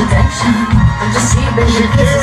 attention, just see, baby,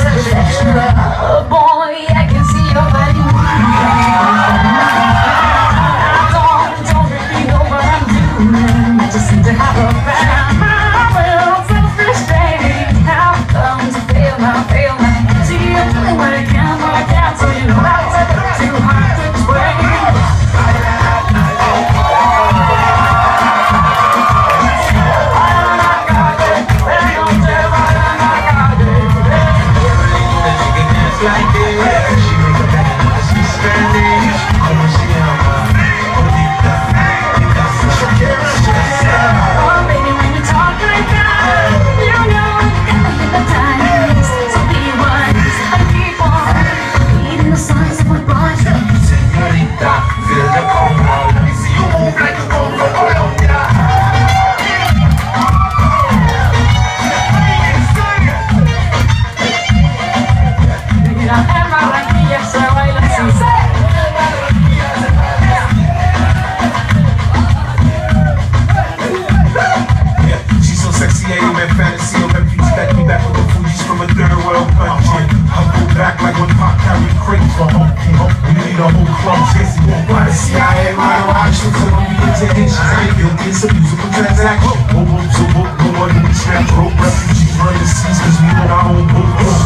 dump like shit. I pull back like when Pop carried crates for Humpty Hump. We need a whole club chasing you. Why the CIA murder options to when we into issues? I ain't guilty, it's a musical transaction. Boom, boom, so boom, boom, boom, we snap rope. Refugee murder sees cause we know our own boom, boom.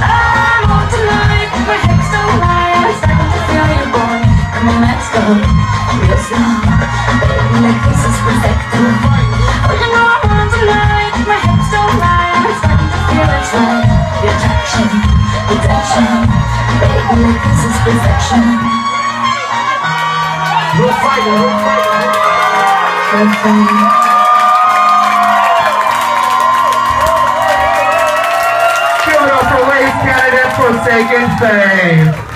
I'm on tonight, my hips don't. I'm starting to feel you, boy. Come on, let's go. Real slow. Baby, like this is perfect. We'll fight, we'll Canada's forsaken fame.